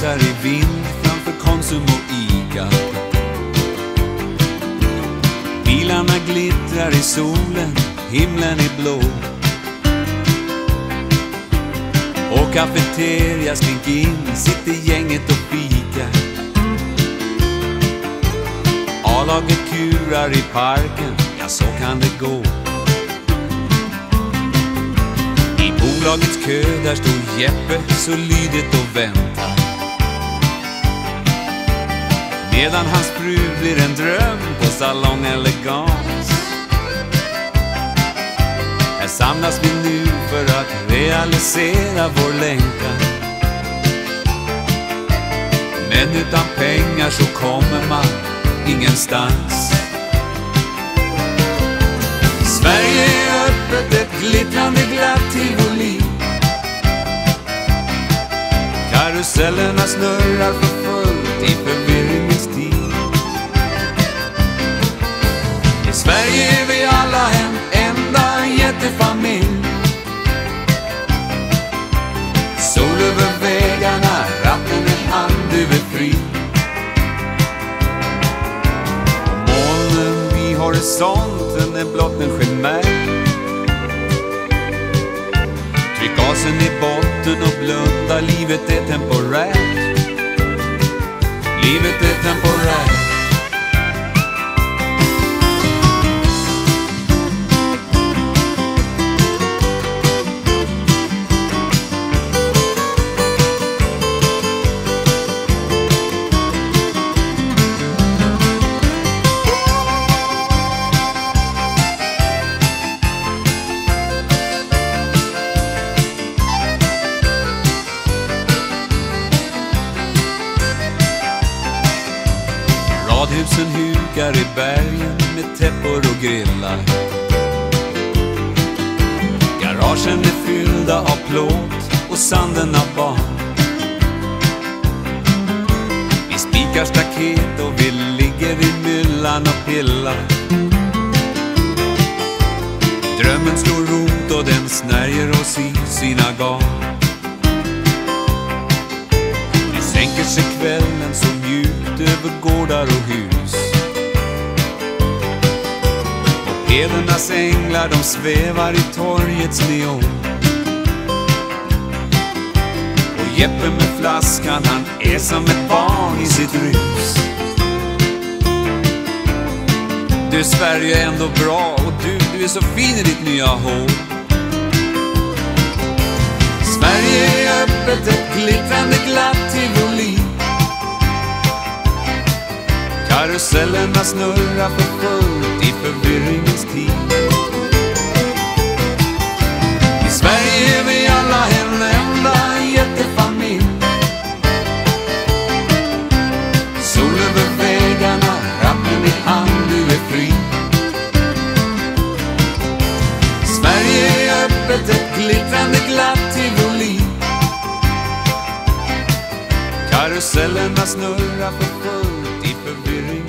dansar i vind framför Konsum och Ica. Bilarna glittrar i solen, himlen är blå. Och cafeteria Slink in sitter gänget och fikar. A-laget kurar i parken, ja så kan det gå. I bolagets kö där står Jeppe så lydigt och väntar. Medan hans fru blir en dröm på salong elegans. Här samlas vi nu för att realisera vår längtan. Men utan pengar så kommer man ingenstans. Sverige är öppet, ett glittrande glatt tivoli. Karusellerna snurrar för fullt i förvirringens Sol över vägarna, ratten i hand, du är fri. Och molnen vid horisonten är blott en chimär. Tryck gasen i botten och blunda, livet är temporärt. Livet är temporärt. Tusen hukar i bergen med täppor och grillar. Garagen är fyllda av plåt och sanden av barn. Vi spikar staket och vi ligger i myllan och pillar. Drömmen slår rot och den snärjer oss i sina garn. Nu sänker sig kvällen så över gårdar och hus. Och hedernas änglar de svävar i torgets neon. Och Jeppe med flaskan han är som ett barn i sitt rus. Du Sverige är ändå bra och du, du är så fin i ditt nya hår. Karusellerna snurrar för fullt i förvirringens tid. I Sverige är vi alla en enda jättefamilj. Sol över vägarna, rappen i hand, du är fri. Sverige är öppet, ett glittrande glatt tivoli. Karusellerna snurrar för fullt. the